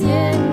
Yeah.